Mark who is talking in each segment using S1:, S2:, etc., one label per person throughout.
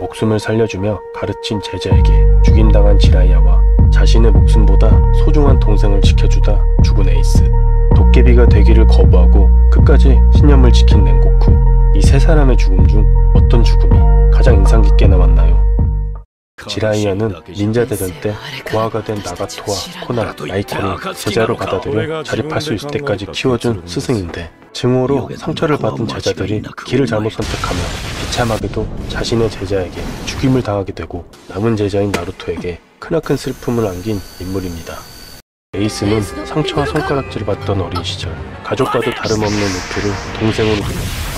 S1: 목숨을 살려주며 가르친 제자에게 죽임당한 지라이아와 자신의 목숨보다 소중한 동생을 지켜주다 죽은 에이스. 도깨비가 되기를 거부하고 끝까지 신념을 지킨 랭고쿠. 이 세 사람의 죽음 중 어떤 죽음이 지라이아는 닌자 대전 때 고아가 된 나가토와 코나, 나이카를 제자로 받아들여 자립할 수 있을 때까지 키워준 스승인데 증오로 상처를 받은 제자들이 길을 잘못 선택하며 비참하게도 자신의 제자에게 죽임을 당하게 되고 남은 제자인 나루토에게 크나큰 슬픔을 안긴 인물입니다. 에이스는 상처와 손가락질을 받던 어린 시절 가족과도 다름없는 루피를 동생으로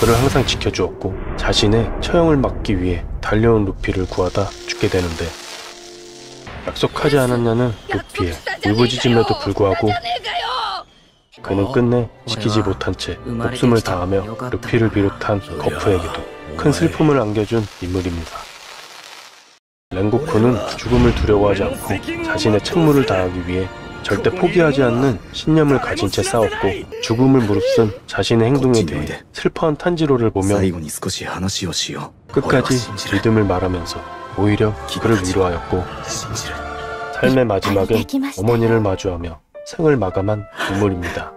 S1: 그를 항상 지켜주었고 자신의 처형을 막기 위해 달려온 루피를 구하다 죽게 되는데 약속하지 않았냐는 루피의 울부짖음에도 불구하고 그는 끝내 지키지 못한 채 목숨을 다하며 루피를 비롯한 거프에게도 큰 슬픔을 안겨준 인물입니다. 랭고쿠는 죽음을 두려워하지 않고 자신의 책무를 다하기 위해 절대 포기하지 않는 신념을 가진 채 싸웠고 죽음을 무릅쓴 자신의 행동에 대해 슬퍼한 탄지로를 보며 끝까지 믿음을 말하면서 오히려 그를 위로하였고 삶의 마지막은 어머니를 마주하며 생을 마감한 인물입니다.